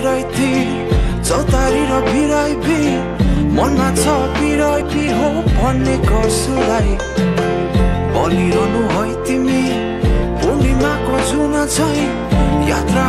पिराइ थिए चौतारी र भिराइ भी मनमा छ पिराइ पी हो भन्ने गर्छुलाई बलिरहनु है तिमी पूर्णिमाको जुन छै यात्रा